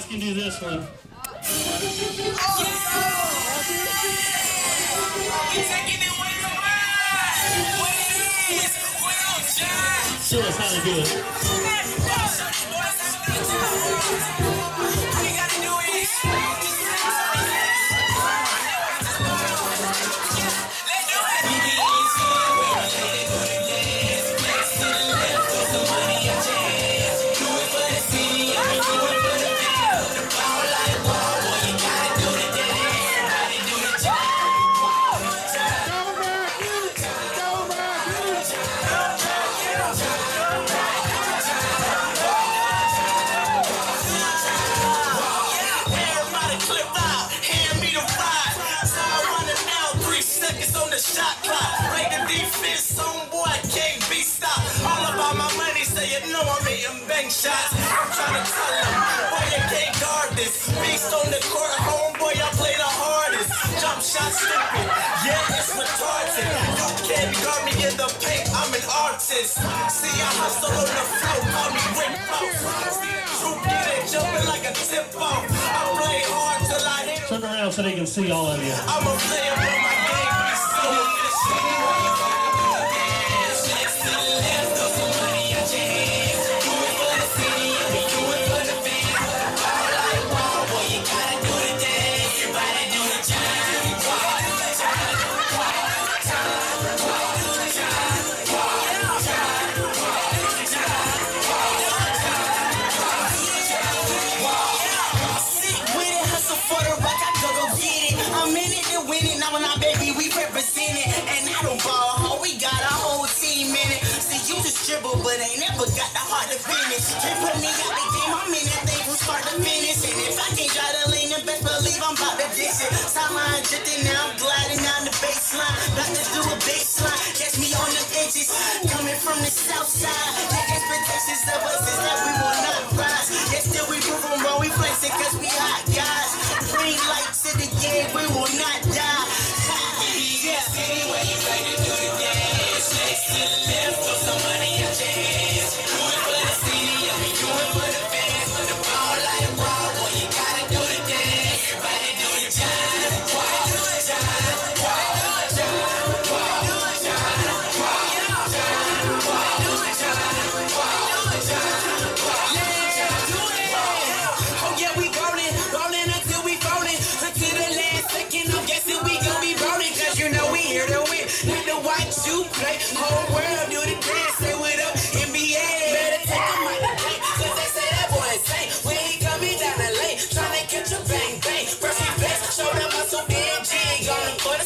guys can do this one. Show us how to do it. So know I'm hitting bank shots. I'm trying to tell them, boy, you can't guard this. Beast on the court, homeboy, I play the hardest. Jump shot stupid, yeah, it's retarded. You can't guard me in the paint, I'm an artist. See, I hustle on the floor, call me Rick Ross. See the get it jumping like a tip off. I play hard till I hit Turn around so they can see all of you. I'm a player, but my game be slow. Sick got the heart to finish. Can't put me out the game, I'm in that thing from start to finish. And if I can't try to lean, then best believe I'm about to dish it. Sideline drifting, now I'm gliding down the baseline. About to do a baseline, catch me on the edges. Coming from the south side, the expectations of us is that we will not rise. Yet still we prove them wrong, we flexing cause we hot guys. Bring light to the game, we will not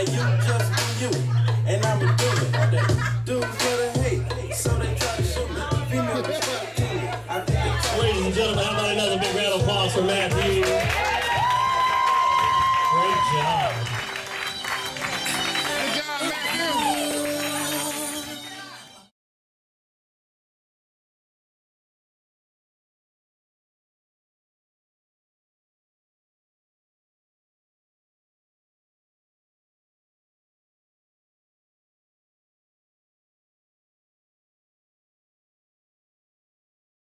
And I'ma do it. Dudes gonna hate, try to shoot me. Ladies and gentlemen, how about another big round of applause for Matthew?